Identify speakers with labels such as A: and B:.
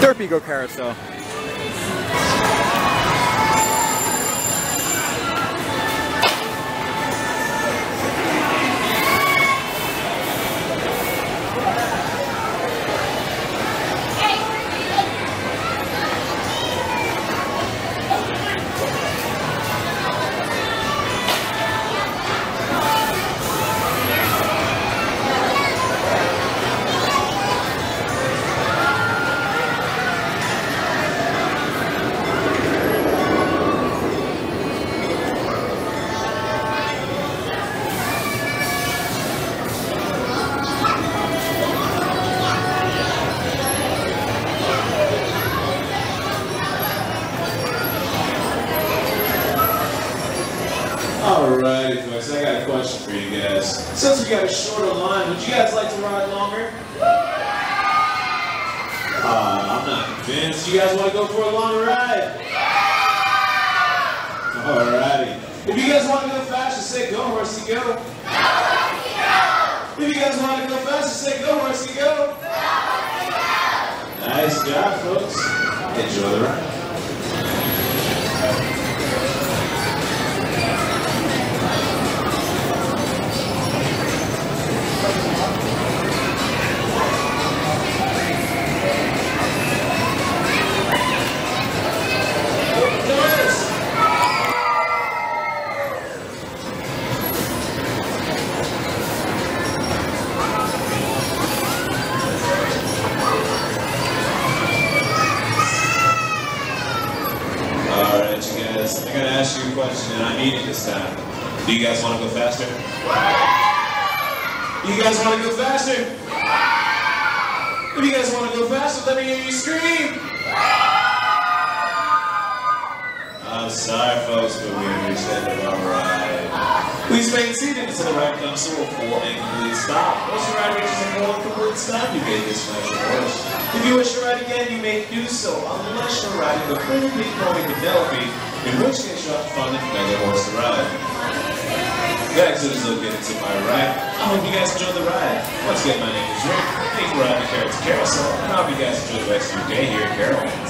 A: Derpy go carousel.
B: Alrighty, folks, I got a question for you guys. Since we got a shorter line, would you guys like to ride longer? Uh, I'm not convinced. You guys want to go for a longer ride? Alrighty. If you guys want to go faster, say go, horsey, go. Go, horsey, go! If you guys want to go faster, say go, horsey, go. Nice job, folks. Enjoy the ride. Ask you a question and I mean it this time. Do you guys want to go faster? Do You guys want to go faster? If you guys want to go faster, let me hear you scream! I'm sorry, folks, but we end of our ride. Please remain seated until the ride comes to a full and complete stop. Once the ride reaches a full and complete stop, you may dismiss your horse. If you wish to ride again, you may do so, unless you're riding the full peak going to To find another horse ride. Exit is located to my right. I hope you guys enjoy the ride. Once again, my name is Rick. Thank you for riding the Carrots Carousel, and I hope you guys enjoy the rest of your day here at Carowinds.